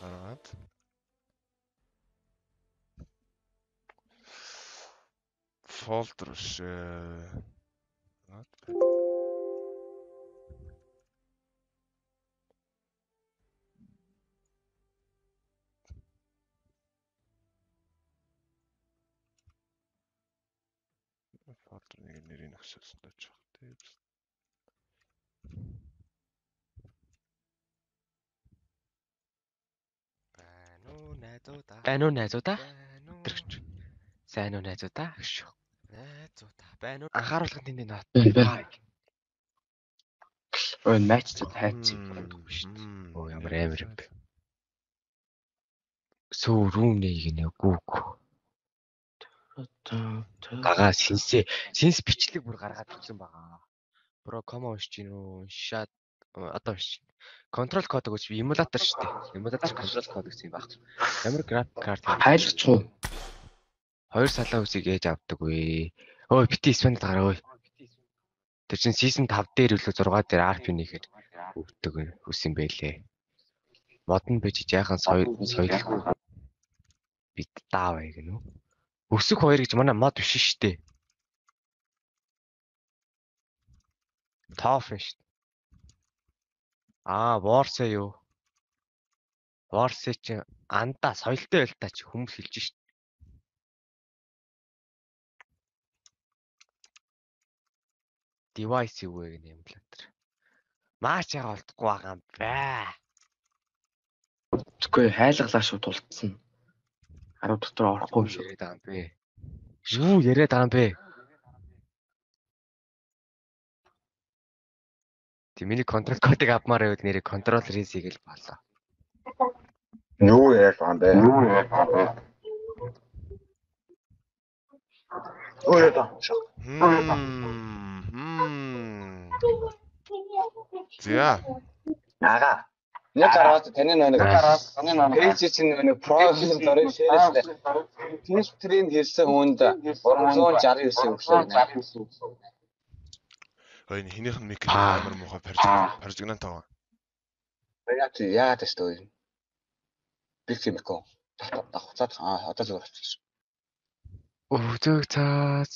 гаргаад folder шээ. Folder нэг нэрийг өгсөсөн гэж байна. Тэгээд уу найзуудаа? Байна уу найзуудаа? Тэрч. Сайн уу найзуудаа? Шүү. Найзуудаа. Байна уу? Анхааруулгын тэндээ нот. Байна. Ой, матчд хайцсан юм шүү дээ. Оо ямар амир юм бэ. Сүү рүүм нэг нэ гүүг. Гагаа синсээ синс бичлэг бүр гаргаад ирсэн байгаа. Бро кома уншиж гин үү? Шат одоо уншиж. Контрол код өгөөч эмулятор шүү дээ. Эмулятор контрол код гэсэн юм баг. Ямар график карт юм. Хайлгач уу? Хоёр салаа үсийг ээж авдаг вэ? Ой бити спэнд гараа ой. Тэр чин season 5 дээр үлээ 6 дээр RP нэхэд өгдөг үс юм бэлээ. Модон бэж яахан соёл соёл бит даав гэнэ үү? Өсөх хоёр гэж манай мод биш шүү дээ. Тоф шүү дээ. Аа, Warse юу? Warse чи анда соёлтой байл та чи хүмүүс хэлж дээ. Device юу вэ гэнэ emulator. Маш яга олдохгүй байгаа юм бай. Тэгэхгүй хайлглаа шүү тулцсан. 10 дотор орохгүй юм шүү. яриад байгаа юм бэ? Юу яриад байгаа юм бэ? Тэг миний контрол кодыг авмаар байвал нэрээ контрол рейсийг л болоо. Юу байгаа юм бэ? Юу байгаа юм бэ? Яриад байгаа Хм. За. Ага. Нэг гараад таны нэг гараад таны нэг пэйж чинь нэг профайл дөрөв шеэрлээ. Тинс тренд хийсэн хүнд 369 өгсөн. Энэ хинийх нь микро амар муухай парж паржигнан таа. Яг яагаад тест үү? Биг микро. Давхцаад аа одоо зүгээр болчихсон. Өвдөг цаац.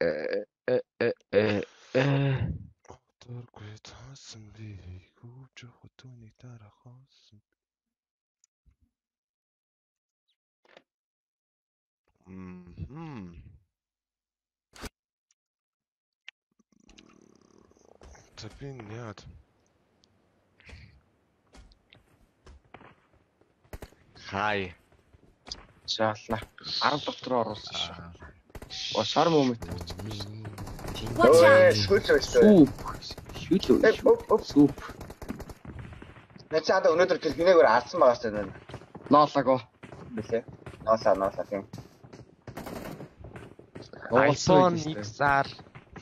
э э э э э Дөргүй таасан би хөвж явах түүний дараа хоосон. Мм. Тэпин яад. хай. Шаална. 10 дотор оруулсан шүү. Оо шар момент. Ой, шүүж байсан. Э, оп, оп. Сүүп. Начаад өнөөдөр тэр хинээгээр алдсан байгаа шүү дээ. Ноолаго. Билээ. Ноосаа ноосаа тийм. iPhone XR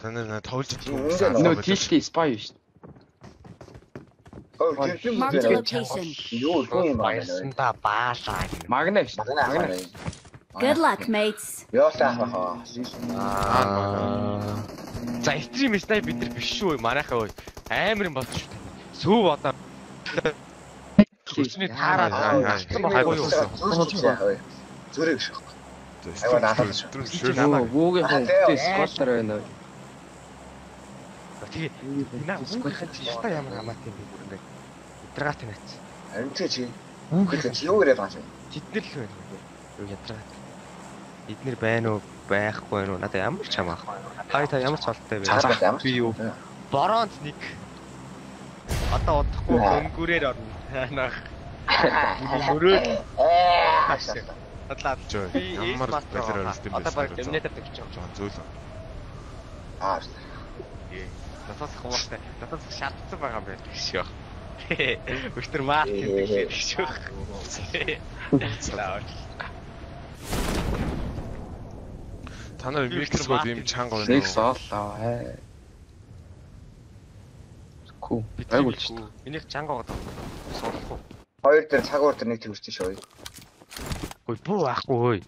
Үнэн идэх дээ, Нөө тийштэй спай биш. Marked a үү? Юу юм аа. баярсандаа баалаа. Магна биш. Магнаа. Good luck, mates. Яасаа хаа. Аа. За стрим снай бид нар биш шүү манайхаа ой. Амар юм болж шүү. Сүүв одоо Хүчний юу? Зүрэг шүү. Айваа наадах шүү. Нөө вуугийн хөвтэй сквотер байна. тэгээ наа үгийнхэн чи яста ямар хамаатай юм бэ бүр ингээд ядрагат наац. Харин чи чи. Үгүй чи юу яриад байгаа юм? Тэднэр л байна. Юу ядрагат. Эднэр байна уу байхгүй байна уу надад ямар ч хамаахгүй. Хай та ямар ч холтой ямар Би юу? Боронд нэг одоо удахгүй хөнгүүрээр орно. Нах. Мөрөө Тадлаа. Жоо, Би ямар балер оруулсан юм Одоо баг бэ? Terminator гэж байгаа. Жоо зөөл. Аа. Натаас хуваахтай. Натаас шаардсан байгаа юм байна яах. Өчтөр Мартин яах. Лаа. Та нар микро бод юм чанга байна Нэг уу? Хай. Күү. Айгуул ч. Энийг чанга байгаа. Суулахгүй. Хоёр дээр цагуур дээр нэг төгсч шүү. Ой бүү хөөе.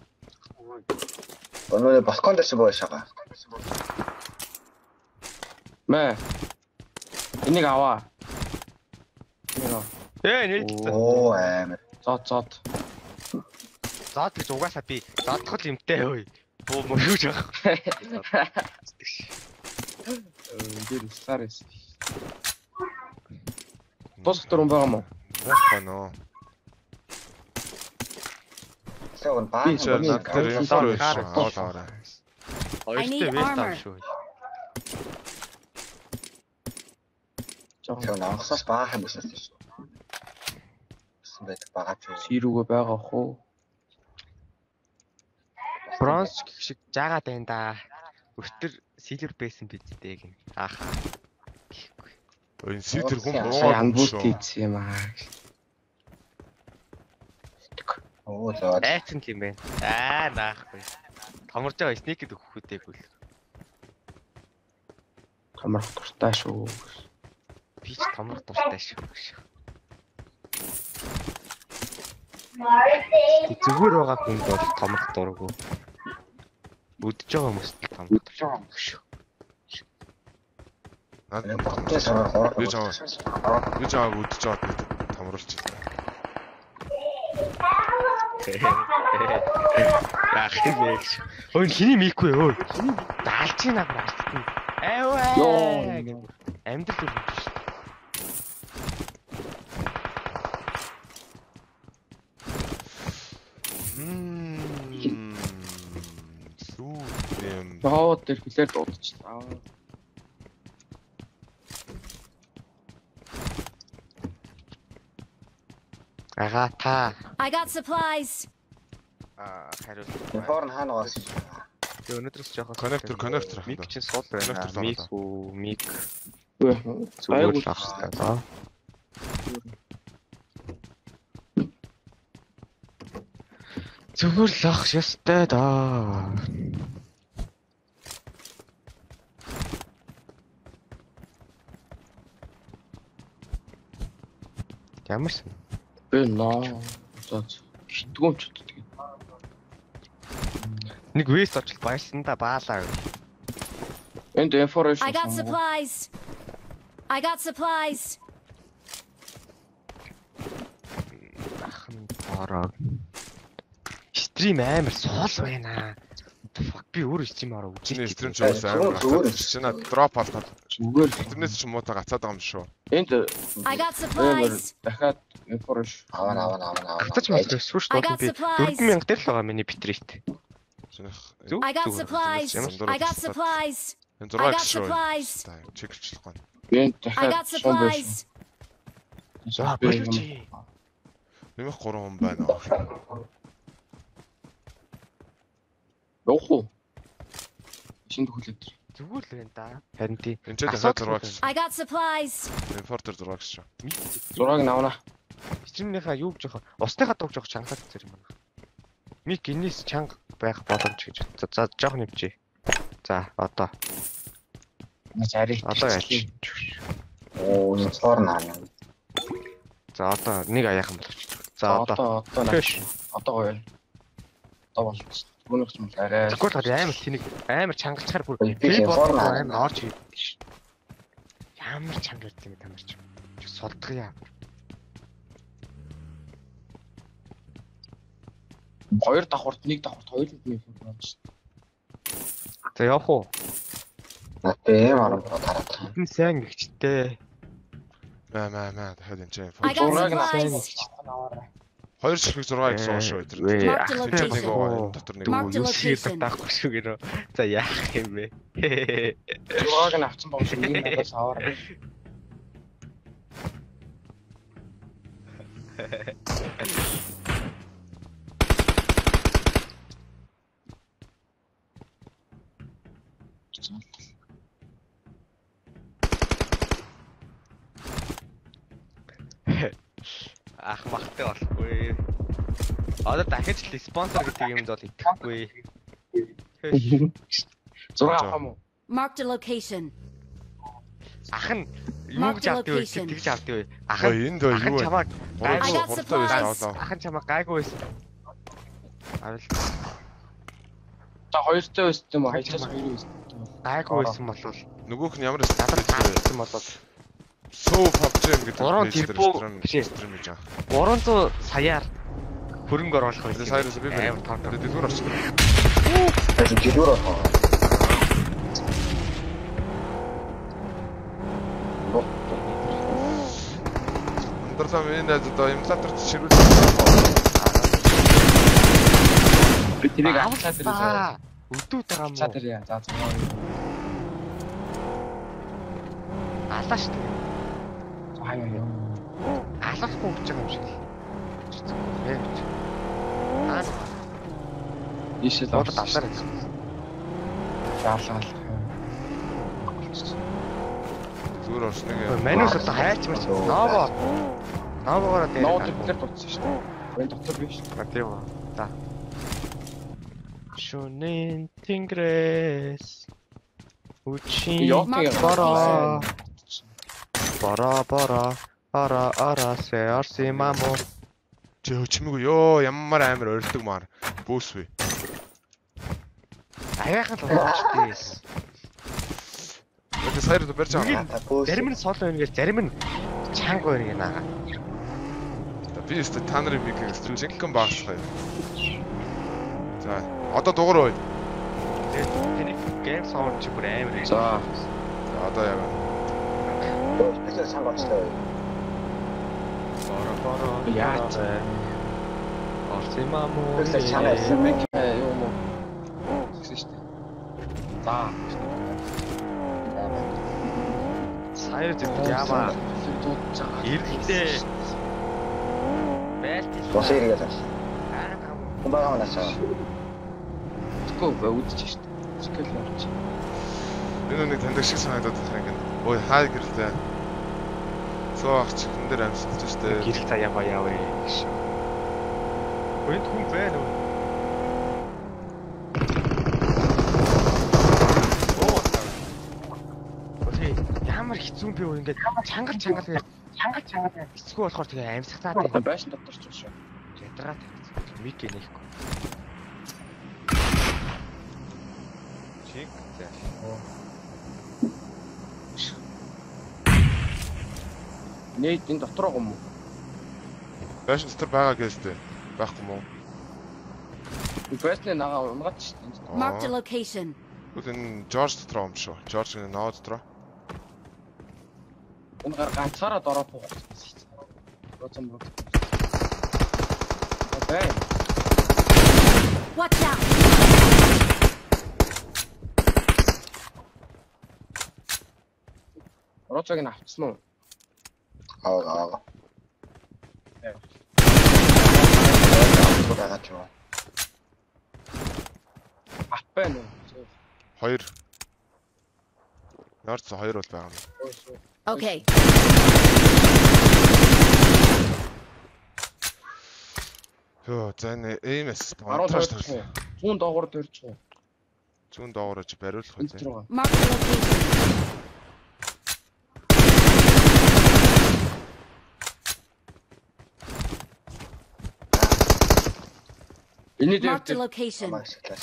Өнөө балкон дээр шиг байшаага. Мэ. Энийг аваа. Ээ нээлтсэн. Оо амар. Зод зод. Зоод гэж угаасаа би зодтол юмтай ой. Буу мөрөж байгаа. Дээр услаар эс. Тус дөрөн байгаа мó? Бохоо нөө. Тэгвэл баа. Би Тэр Нэг над тэр авсан инфор сар байсан. авсан. Аваад аваа. Хоёртой need вест armor. ав шүү. Жоо. Тэр анхсаас баах юм биш үү? Гэсэн байдаг байгаа ч үү. Сирүүгээ байгаа хөө. Бронз гэх шиг жаагаад байна да. Өтөр силвер байсан биз дээ гин. Ааха. Энэ си тэр хүн ангууд шүү. хийсэн юм аа. Оо зөө. Айцсан юм байна. Аа наахгүй. Томорж байгаа сникэд өгөх үдээгүй л. Камарх дуртай шүү. Би ч томрох дуртай шүү. Зүгээр байгаа хүнд бол томрох дурггүй. Үдж байгаа хүмүүст томрох дурггүй шүү. Бохтой сар хор. Би жаа. би жаад би томруулж байна. Яах юм бэ. Өө хиний микгүй өө. Даалж ийн аа. Эвээ. Йоо. Амьдрал үргэлж шүү. Мм. Сүү. Жоо дээр хүлээр дуудчихлаа. Ага та. I got supplies. Аа хариу. Инфор нь хаана байгаас. Тэг өнөөдрөөс жоохон Connector, connector Мик чинь сул байна. Connector Мик үү, мик зүгээр л авах хэрэгтэй. Зүгээр л авах ёстой даа. Ямар сан? Би ноо. За. Хитгүүм ч гэдэг. Нэг вест очил баярсан да баалаа. Энд информашн. I got supplies. I got supplies. Ахын бороо. Стрим амар суул байна. Fuck би өөр стрим араа Чиний үзэж. стрим ч гацаад чи над дроп алдаад зүгээр интернет ч муута гацаад байгаа юм шүү. Энд I got амар supplies. дахиад информашн. Аваа аваа аваа аваа. Ресурс I дууд got би supplies. 4000 дээр л байгаа миний битрейт. I got supplies. I got supplies. энэ зураг шүү. supplies. Чекэрчлэхгүй. Энд I дахиад supplies. За болооч. Нэмэх 3 хүн байна. Явах уу? Шинэ хүлээд. Зүгээр л байна да. Харин тий. Энд ч дахиад Асуудал зураг байна. I got supplies. инфортер зураг шүү. Зураг навна. Стримнийхаа юу гэж жоохон усныхаа дуг жоох чангалаад зэрэг юм байна. Мик энэс чанга байх боломж гэж. За за жоох нэвчээ. За одоо Зари. одоо яаж. Оо инфор наа. За одоо нэг аяахан болгоч. За одоо одоо одоо гоё. Одоо бол түүнийх юм арай. Тэгвэл амар тэнийг амар чангалчаар бүр Би бодлоо амар орж ирдэг ш. Ямар чанга гэдэг юм тамир ч. Сулдаг яа. Хоёр давхурт нэг давхурт хоёр л нэг юм байна шүү. За явах уу? Надад ийм арга тараад. Хэн сайн гихчтэй. Маа маа маа дахиад энэ чинь нь supplies. Хоёр ширхэг зураг гэсэн шүү тэр. Вэ, Mark ах the тийм Тэр нэг location. оо дотор нэг Mark the юу шиг location. таахгүй шүү гэнэ. За яах юм бэ? Зураг нь авсан баг шүү. Ийм надаас аваарай. Ах махтай болохгүй. Одоо дахиж л спонсор гэдэг юмд бол итгэхгүй. Зураг авах юм уу? Marked a location. Ах нь юу Mark гэж the авдгийг вэ? Тэгж авдгийг вэ? Ах нь энд юу вэ? чамаа гурав supplies. байсан ах нь чамаа гайгүй байсан. Авал За хоёртой байсан юм уу? Хоёр Хаяцаас чамаа. хоёр байсан. гайгүй байсан болвол Нөгөөх нь ямар стратеги вэ? таалагдсан болвол Суу PUBG гэдэг Гурван пэйж дээр тэрбүү- стрим биш ээ. стрим хийж байгаа. 300 саяар хөрөнгө оруулах байсан. саяраас би тэр дэлгүүр орчихсон. Жилүүр аа. Андарлаа миний найз одоо эмулятор ширүүл. Би тэрийг тэр Аа. Өдөө байгаа За мó. тэр яа. За за. Алаа шүү дээ. Аа яа. Алахгүй гэж байгаа юм шиг л. Хээвч. Аа. Ийшээ л алаар. заалаа. Зүгээр орсныг. Манус одоо хайч марч. Ново. Новогоор дээр. Ноо дээр дутсан шүү дээ. Энэ дотор биш. Тийм үү. За. Шүнэн тэнгэрээс үчин Йотыг бороо бороо бороо ара ара се арси мамо Чи чимээг ёо ямар амар орилдог маар. Бөөс вэ. аяахан л болчихдээс Тэгээ саяар дэ барьж байгаа. Зарим нь сол байна гэж зарим нь чанга байна гэнэ аа Би өстө та нарын микийг өстө жинхэнэ багсах юм. За одоо дугаар ой. тэгээд таны гейм саунд чи бүр амар. За. За одоо яг. Би л сайн болчихлоо. бороо бороо Яач? арси мамо Би л чанаа ирсэн. Мэг юу юм уу? Тэгсэн шүү дээ. За. саяар зөв яамаа. Ирлээ. байлт Бос иргээд. аа Хүн байгаа манаас. Тэгэхгүй үдчих шүү дээ. Скэл явууч. Энэ нэг таньдаг шиг санагдаад байна. Ой хай гэрлээ. Ахч хүн дээр амьсгалж штэ. гэрэл та ява яваа гэж. Гүнд хүн байна уу? Ямар хэцүү бэ вэ ингээд чангал чангал гэж чангал чангал хэцүү болохоор тэгээ амьсгатаад Одоо байшин дотор ч шүү. ядраа тавьчихсан. Мик гэнэхгүй. Чиг заа. Нээд энэ дотор байгаа юм уу? Байшин дотор байгаа гэжтэй. Байхгүй мó. Би байсны нагаа унгаад шүү дээ. Marked a location. Үгүй Жорж дотор юм шүү. Жорж энэ ноо дотор. Энэ гар ганцаараа дороо буух. Роцом руу. Окей. Watch out! Роцог нь авцсан уу? Аа аа. Яа. ч юм. Ат байна уу? Хоёр. Ярц хоёр бол байгаа юм. Okay. Йоо, за энэ AMS 12 монтаж төрч тавьсан. үү? 100 доогоор дөрч үү? Зүүн доогоорож бариулах үү. тэр байгаа. Эний дээр. Маш их класс.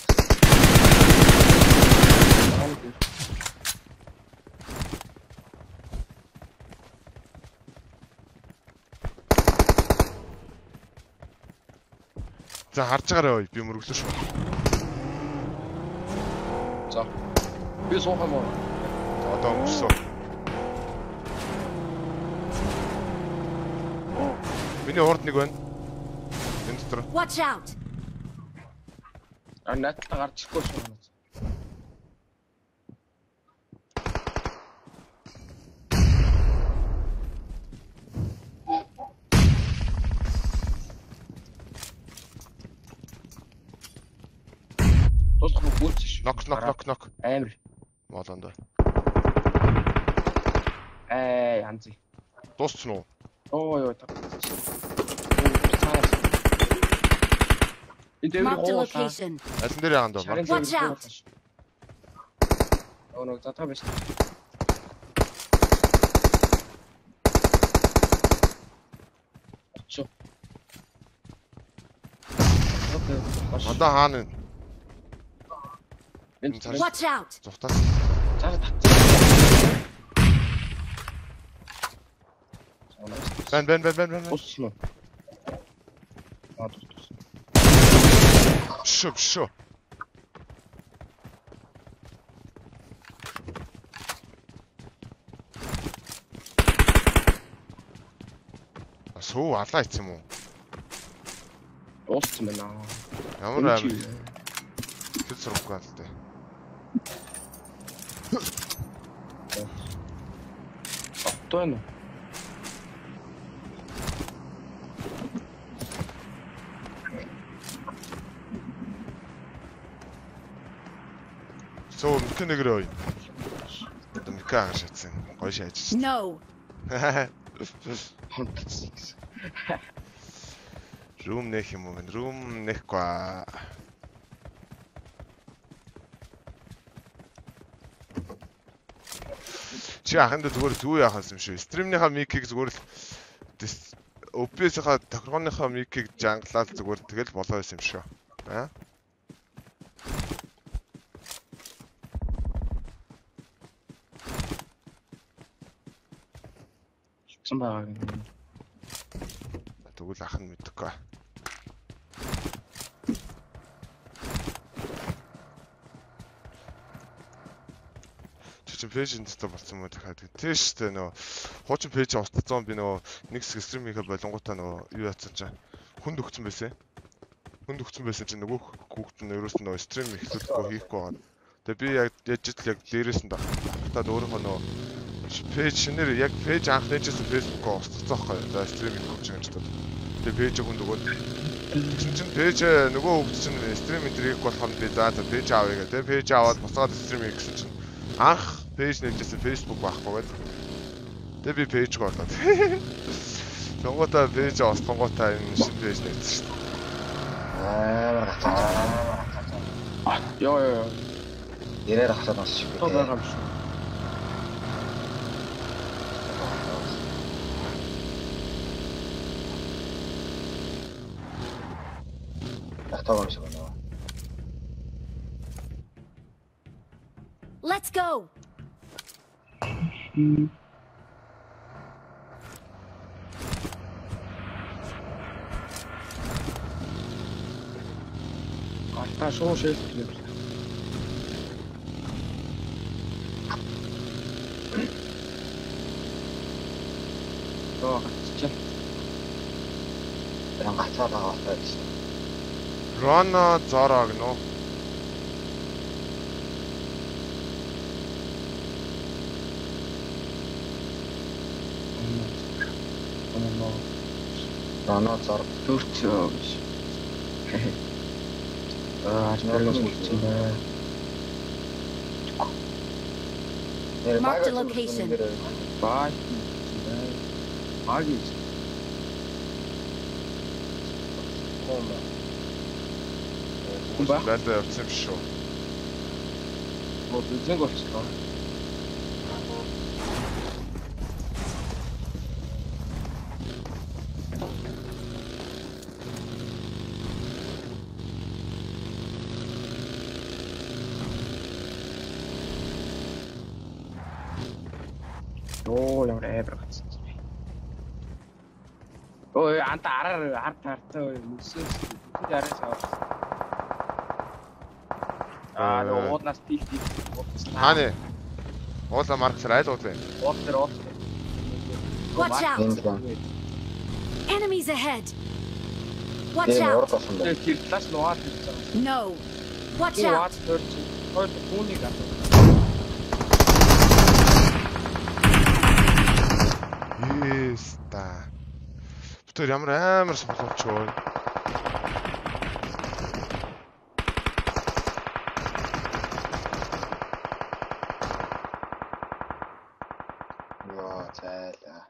За харж байгаарай ой. Би мөрөглөө шүү. За. Би суух юм уу? Одоо өнгөрсөн. Миний урд нэг байна. Энэ дотор. Watch out! А наатаа гарч ирэхгүй шүү. Тусах нь гүйлсэн шүү. Нок нок нок нок. Амар. Молонд. Ээ янзи. Дууссан уу? Оо ёо та. Энэ дээр Marked a гоо. location. Алин дээр яагаад вэ? Watch out. Оо нэг затаа биш. Очоо. Окей. Мандаа хаана вэ? энэ цааш. Watch out! Зүхтаас. цааш татсан. Бан бан бан бан бан. Тусна. Аа тус. Шо шо. Суу алаа ич юм уу? Дууссан байна. Ямар аим тэр сурахгүй л дээ. Оттой байна. Суу механигэр ой. Одоо меха агашаадсан. Гоё шааж. No. Хонтсон. Рум нэх юм уу? Рум нэхгүй. Чи аханд зүгээр зүү яхаас юм шүү. Стримнийхаа микийг зүгээр л OBS-ийнхаа тохиргооныхоо микийг жанглаад зүгээр тэгэл болоо юм шүү. Аа? Хитсэн байгаа юм. Тэгвэл ах нь мэдэхгүй. Чи чи пэйж энэтэй болсон юм дахиад. Шүү дээ нөө. Хуучин пэйж устцсан би нөгөө нэг хэсэг стримийнхээ болонгуудаа нөгөө юу яатсан чинь хүнд өгсөн байсан. Хүнд өгсөн байсан чинь нөгөө хүүхэд нь ерөөс нь нөгөө стрим ихлүүлэхгүй хийхгүй байгаа. Тэгээ би яг яж итл яг дээрээс нь давтаад өөрийнхөө нөгөө пэйж шинээр яг пэйж анх нээжсэн фэйсбүүкөө устцсан байхгүй. За стрим хийх гэж байгаа юм чинь. Тэгээ пэйж хүнд өгөөд Тэгсэн чинь пэйж нөгөө хөвгч чинь стрим энтрийг болохоор би за за пэйж авъя гэх. Тэгээ пэйж аваад буцаад стрим хийх гэсэн чинь анх пэйж нээжсэн Facebook байхгүй байл. Тэгээ би пэйж гоолоо. Тэнгуудаа пэйж ослонгуудаа энэ шинэ пэйж нээсэн шүү дээ. Йоо ёо. Ярээр хасаад бас шүү. Тоо байгаа юм шиг. Татаа юм шиг байна. Let's go. Алтаа шуу шээлт юм. Тоо чи Тэрэн гацаа байгаа байна. Рона зорог нөө. оноо Роноо зор төрчөө гэж. Аа, чамаас үлдсэн бай. Mark the location. Бай. Багиж. Кома. Үгүй байлаа явсан юм шүү. Мод үзэн болчихлоо. Оо, ямар эвэр гацсан. Ой, анта араар арт тартаа нүсээс бүгд араас аваад. Дээр ууд. Watch out. Энд байна. Enemies ahead. Watch Тэр out. урд болсон байна. Тэр тэр талаас нугаад ирсэн. No. Watch Тэр out. ууд дээр чи хоёр түүнийг ат. Yes та. Тэр ямар амар суулч өө. Йоо, зайлаа.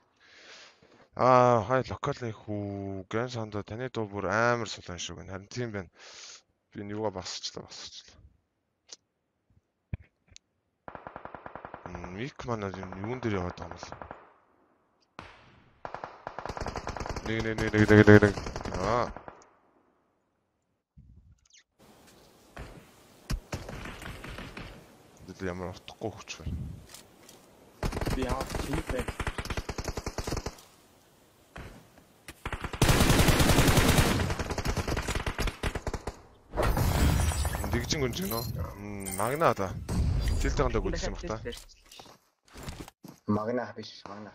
Аа, хай локал хүү гэн санда таны дуу бүр амар сулан шүү гэн. Харин тийм байна. Би энэ юугаа басчлаа, басчлаа. Мик манай юун дээр яваад байгаа юм бол. Нэг нэг нэг нэг нэг нэг. Аа. Дэл ямар утгагүй хүч байна. Би яа тийм бэ. Жижиг гүнж гэнэ. Мм, магна да. Жилтэйгэндээ гүйлсэн бах та. Магна биш магна.